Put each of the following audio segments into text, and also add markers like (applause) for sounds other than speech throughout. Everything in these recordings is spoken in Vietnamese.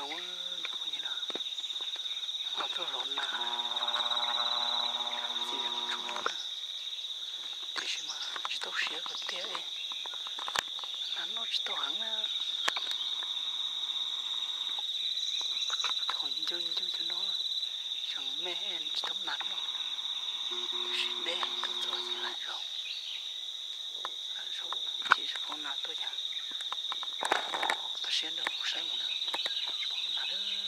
xấu được có nhiêu nào mà tôi lộn là gì đang chung thì xem mà chỉ tao xé cái tia ấy. Là nó chỉ tao hẳn là thôi chơi chơi cho nó chẳng mê em chỉ tao nắn nó chỉ đen tôi rồi thì lại rồi rồi chỉ là con nào tôi chẳng. Ta xé được một sai một nữa Hallelujah. (laughs)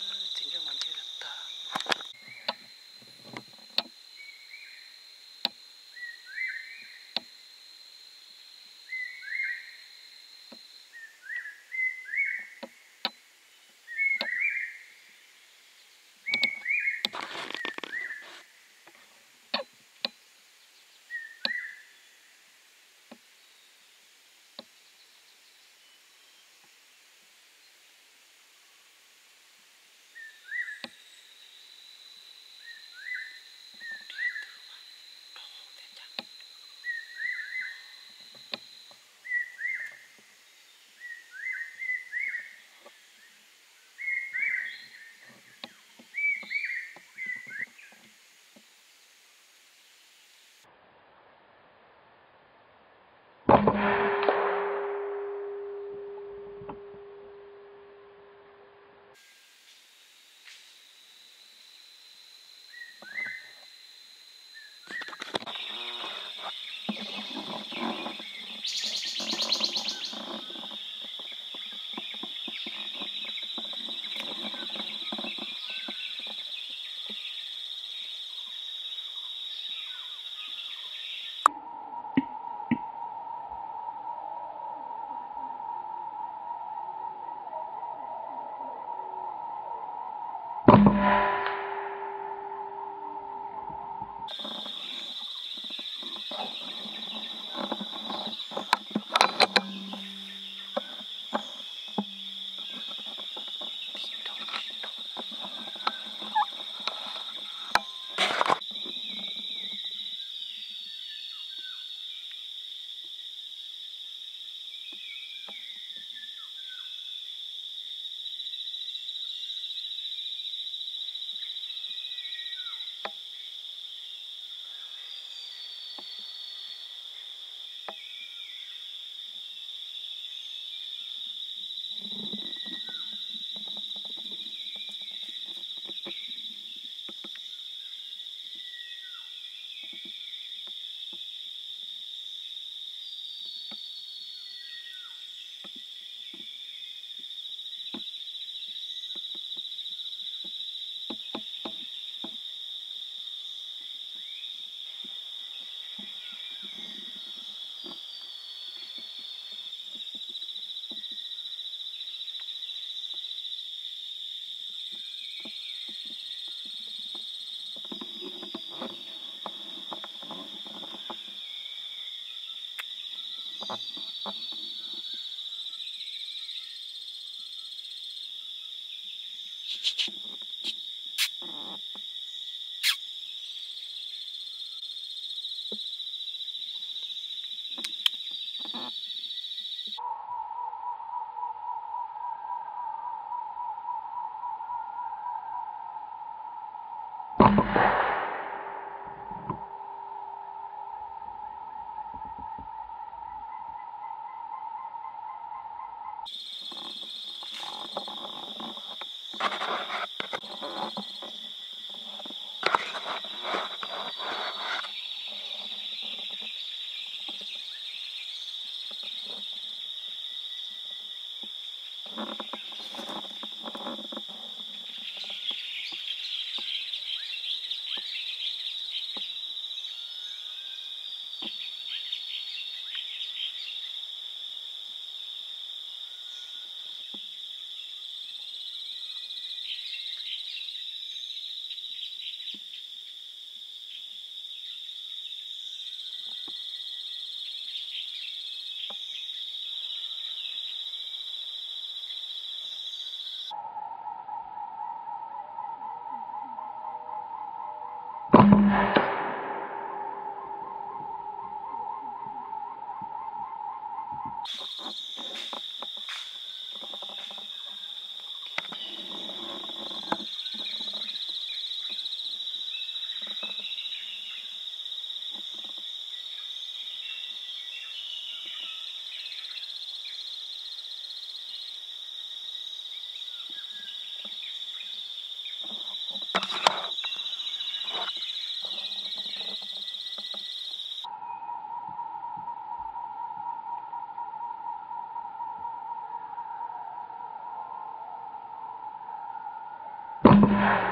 Mm-hmm.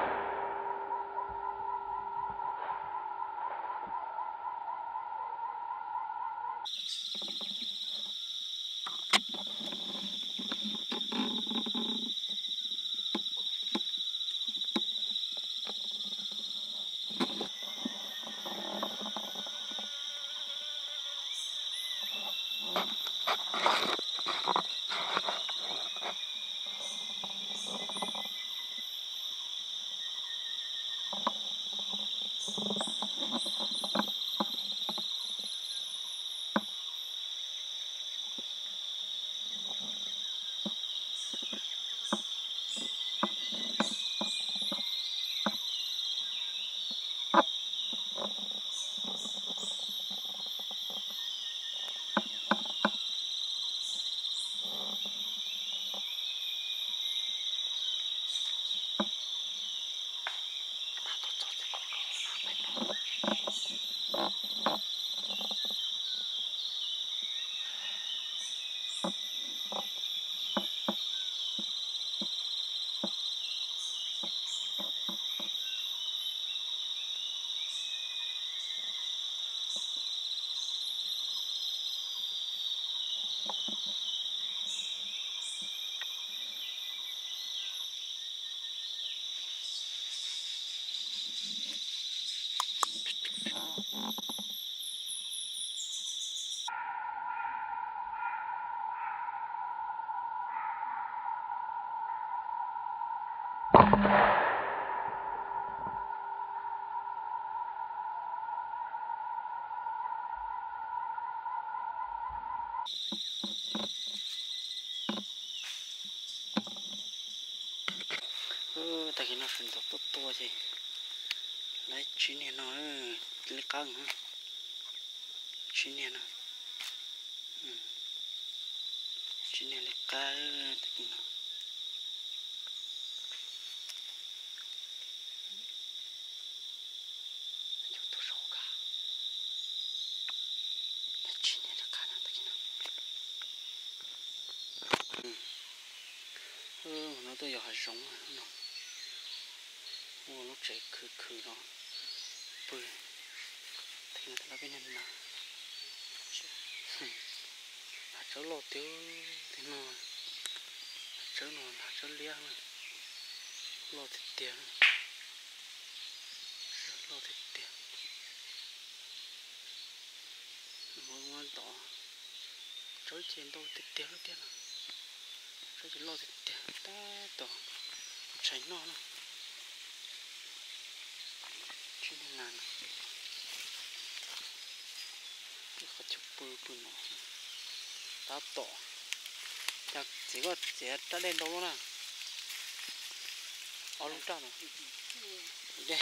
Ừ, tại vì nó sinh tốt tốt to gì lấy chín này nó lấy căng ha chín này nó. Chín này lấy căng tại vì nó Yo to sổ cả. Lấy chín này lấy cá nó tại vì nó ừ nó tôi giờ hay sống nó ô nó chạy khử khử nó bự, thì nó bên này nè hạt cháu lột tiêu thì nó hạt cháu nó hạt cháu lia mà lột thịt tiền lột thịt tiền mỗi ngoan tỏ cháu trên đâu thịt tiền nó tiền à cái chỉ lột thịt ta tổ tránh nó nó chuyện này nè cái khó chụp bự bự nó ta tổ chắc chỉ có chỉ ta lên đâu nè ở lúc đó rồi đây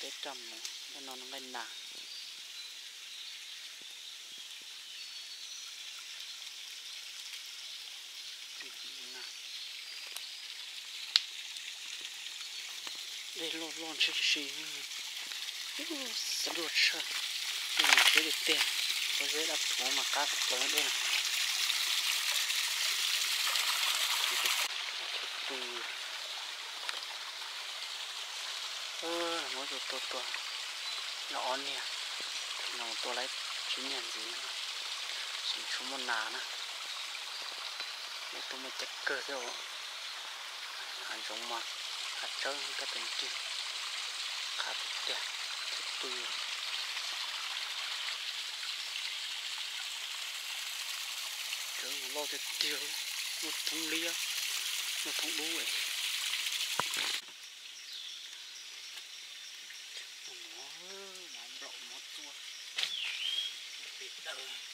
tết trầm này nó nó lên nà nè đây lon lon xí xí sẵn ruột sợ nhưng mà được tiền. Có dễ đập thú mà cá thật lớn đây này. Từ ơ, mỗi đồ to to. Nó on nè. Nó tôi lấy chín nhận gì nữa. Xin chú một nà nè. Để tôi mới chắc cơ theo hành giống mặt atau kita cái tình chi khá đẹp thích tùy trơn lo thì tiêu một thùng lia một thùng đu ấy. Lành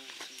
Mm-hmm.